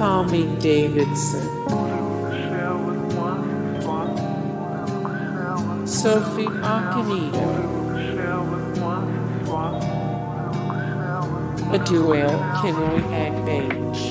Tommy Davidson, Sophie Okonedo, Aduel Kinoy Agbage,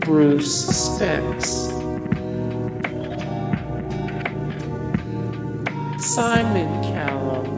Bruce Spence, Simon Callow,